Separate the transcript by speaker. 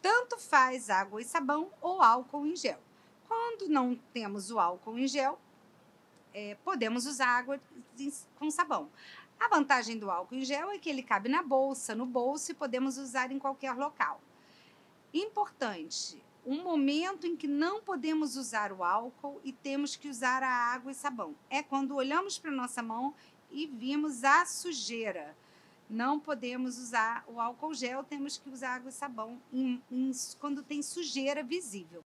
Speaker 1: Tanto faz água e sabão ou álcool em gel. Quando não temos o álcool em gel, é, podemos usar água com sabão. A vantagem do álcool em gel é que ele cabe na bolsa, no bolso e podemos usar em qualquer local. Importante, um momento em que não podemos usar o álcool e temos que usar a água e sabão. É quando olhamos para nossa mão e vimos a sujeira. Não podemos usar o álcool gel, temos que usar água e sabão em, em, quando tem sujeira visível.